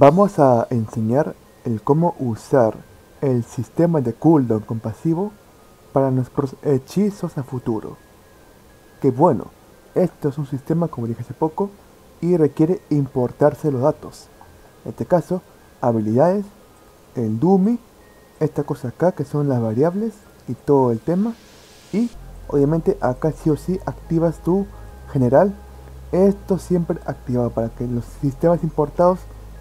Vamos a enseñar el cómo usar el sistema de cooldown compasivo para nuestros hechizos a futuro. Que bueno, esto es un sistema como dije hace poco y requiere importarse los datos. En este caso, habilidades, el dummy, esta cosa acá que son las variables y todo el tema. Y obviamente acá sí o sí activas tu general. Esto siempre activado para que los sistemas importados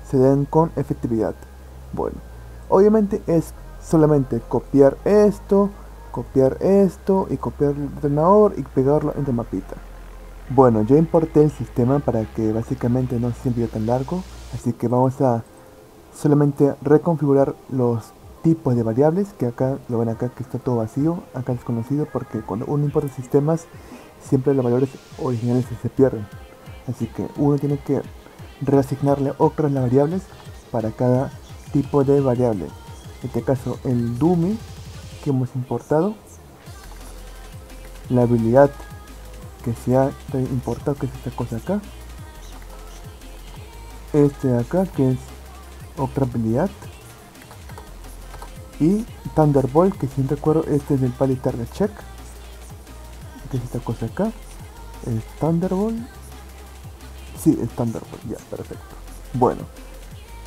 se den con efectividad. Bueno, obviamente es solamente copiar esto, copiar esto y copiar el ordenador y pegarlo en el mapita. Bueno, yo importé el sistema para que básicamente no sea un tan largo, así que vamos a solamente reconfigurar los tipos de variables, que acá lo ven acá que está todo vacío, acá desconocido, porque cuando uno importa sistemas, siempre los valores originales se pierden. Así que uno tiene que reasignarle otras variables para cada tipo de variable. En este caso, el dummy que hemos importado, la habilidad que se ha importado, que es esta cosa acá, este de acá que es otra habilidad. Y Thunderbolt que si no recuerdo este es del Pali Target Check que es esta cosa acá. El Thunderbolt sí el Thunderbolt ya perfecto. Bueno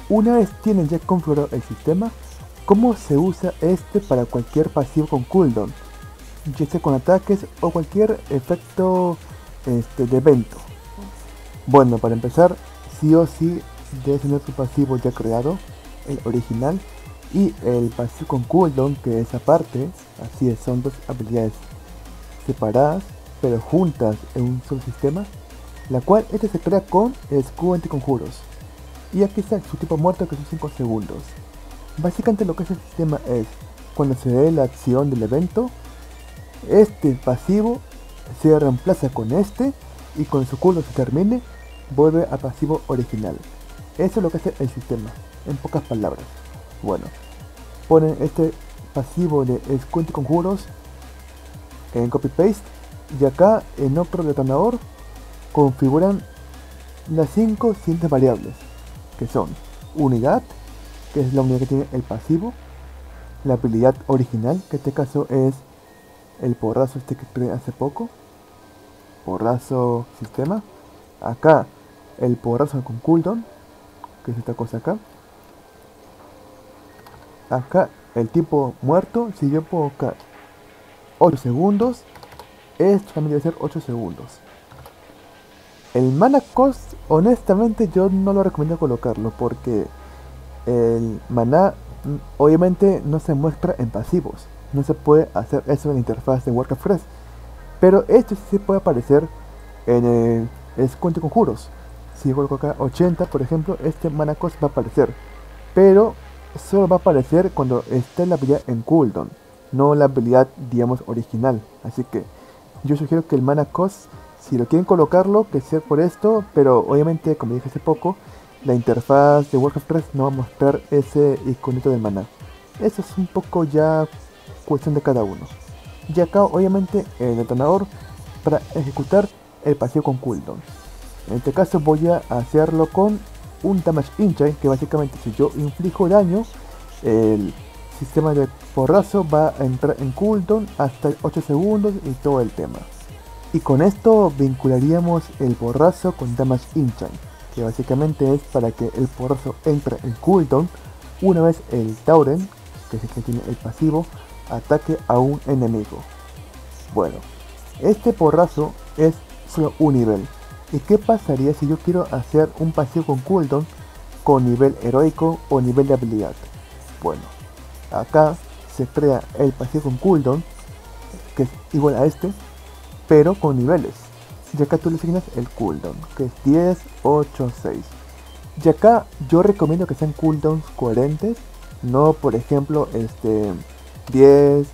una vez tienen ya configurado el sistema cómo se usa este para cualquier pasivo con cooldown ya sea con ataques o cualquier efecto este, de evento. Bueno para empezar sí o sí debe tener su pasivo ya creado el original y el pasivo con cooldown que es aparte, así es, son dos habilidades separadas pero juntas en un solo sistema, la cual este se crea con el escudo anticonjuros. Y aquí está su tipo muerto que son 5 segundos. Básicamente lo que hace el sistema es, cuando se dé la acción del evento, este pasivo se reemplaza con este y cuando su cooldown se termine, vuelve al pasivo original. Eso es lo que hace el sistema, en pocas palabras. Bueno, ponen este pasivo de escudo conjuros en copy paste y acá en otro detonador configuran las cinco siguientes variables que son unidad que es la unidad que tiene el pasivo la habilidad original que en este caso es el porrazo este que creé hace poco porrazo sistema acá el porrazo con cooldown que es esta cosa acá acá el tipo muerto si yo puedo acá 8 segundos esto también debe ser 8 segundos el mana cost honestamente yo no lo recomiendo colocarlo porque el mana mm, obviamente no se muestra en pasivos. No se puede hacer eso en la interfaz de Warcraft 3 pero esto sí puede aparecer en el descuento conjuros si yo coloco acá 80 por ejemplo este mana cost va a aparecer. Pero solo va a aparecer cuando esté la habilidad en cooldown, no la habilidad, digamos, original. Así que yo sugiero que el mana cost, si lo quieren colocarlo, que sea por esto, pero obviamente, como dije hace poco, la interfaz de Warcraft 3 no va a mostrar ese iconito del mana. Eso es un poco ya cuestión de cada uno. Y acá, obviamente, el detonador para ejecutar el paseo con cooldown. En este caso voy a hacerlo con un damage engine que básicamente si yo inflijo daño el sistema de porrazo va a entrar en cooldown hasta 8 segundos y todo el tema y con esto vincularíamos el porrazo con damage engine que básicamente es para que el porrazo entre en cooldown una vez el tauren que es el que tiene el pasivo ataque a un enemigo bueno este porrazo es solo un nivel ¿Y qué pasaría si yo quiero hacer un paseo con cooldown con nivel heroico o nivel de habilidad? Bueno, acá se crea el paseo con cooldown, que es igual a este, pero con niveles. Y acá tú le asignas el cooldown, que es 10, 8, 6. Y acá yo recomiendo que sean cooldowns coherentes, no por ejemplo este 10,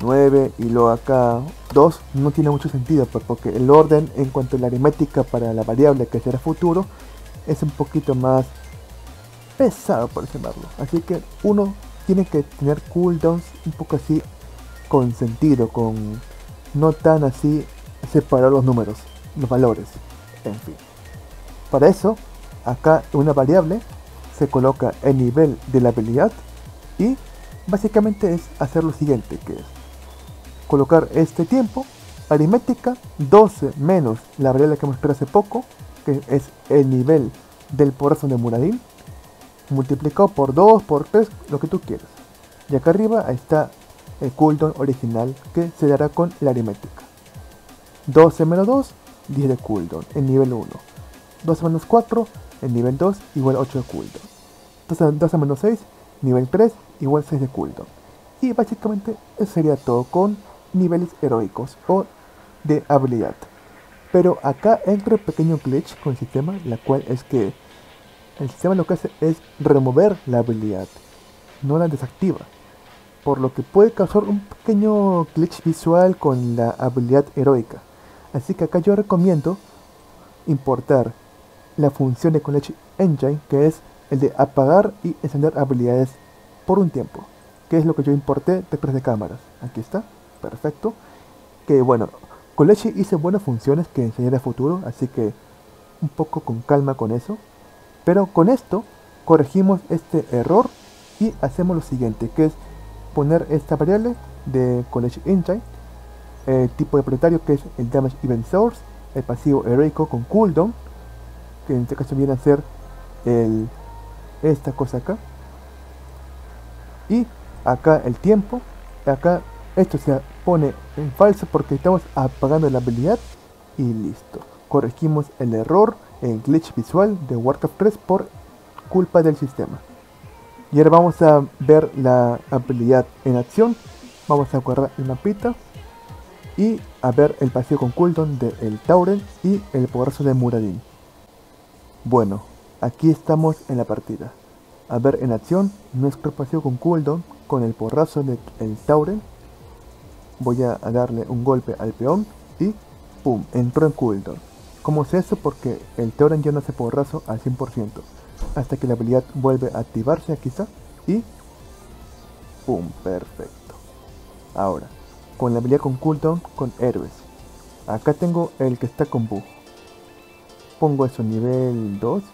9 y luego acá 2 no tiene mucho sentido porque el orden en cuanto a la aritmética para la variable que será futuro es un poquito más pesado por llamarlo así que uno tiene que tener cooldowns un poco así con sentido con no tan así separar los números los valores en fin. Para eso acá una variable se coloca el nivel de la habilidad y básicamente es hacer lo siguiente que es colocar este tiempo aritmética 12 menos la variable que mostré hace poco que es el nivel del porazo de Muradin multiplicado por 2 por 3 lo que tú quieras. Y acá arriba está el cooldown original que se dará con la aritmética. 12 menos 2 10 de cooldown en nivel 1 12 menos 4 en nivel 2 igual 8 de cooldown 12 menos 6 nivel 3 igual 6 de cooldown y básicamente eso sería todo con niveles heroicos o de habilidad. Pero acá entra un pequeño glitch con el sistema la cual es que el sistema lo que hace es remover la habilidad no la desactiva por lo que puede causar un pequeño glitch visual con la habilidad heroica. Así que acá yo recomiendo importar la función de College Engine que es el de apagar y encender habilidades por un tiempo que es lo que yo importé después de cámaras. Aquí está, perfecto. Que bueno, College hice buenas funciones que enseñaré a futuro así que un poco con calma con eso. Pero con esto corregimos este error y hacemos lo siguiente que es poner esta variable de College Engine el tipo de propietario que es el Damage Event Source el pasivo heroico con cooldown que en este caso viene a ser el, esta cosa acá. Y acá el tiempo acá esto se pone en falso porque estamos apagando la habilidad y listo. Corregimos el error el glitch visual de Warcraft 3 por culpa del sistema y ahora vamos a ver la habilidad en acción vamos a correr el mapita y a ver el paseo con cooldown de el Tauren y el poderoso de Muradin bueno, aquí estamos en la partida. A ver en acción nuestro paseo con cooldown con el porrazo del el Tauren. Voy a darle un golpe al peón y ¡pum! entró en cooldown. ¿Cómo es eso? Porque el Tauren ya no hace porrazo al 100%. Hasta que la habilidad vuelve a activarse quizá y ¡pum! Perfecto. Ahora, con la habilidad con cooldown con héroes. Acá tengo el que está con bug pongo eso nivel 2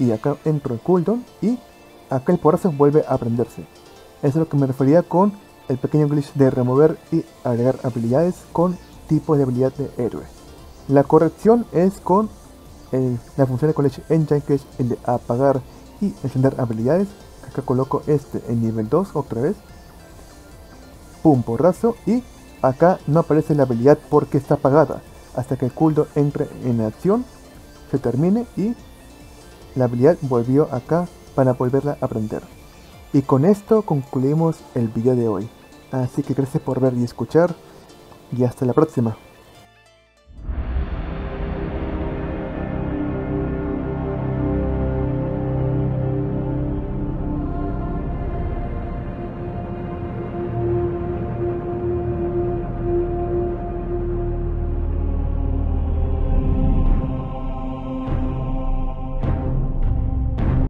y acá entro en cooldown y acá el porrazo vuelve a prenderse. Eso es lo que me refería con el pequeño glitch de remover y agregar habilidades con tipo de habilidad de héroe. La corrección es con la función de College Engine que es el de apagar y encender habilidades. Acá coloco este en nivel 2 otra vez. Pum, porrazo y acá no aparece la habilidad porque está apagada hasta que el cooldown entre en acción se termine y la habilidad volvió acá para volverla a aprender. Y con esto concluimos el video de hoy. Así que gracias por ver y escuchar y hasta la próxima.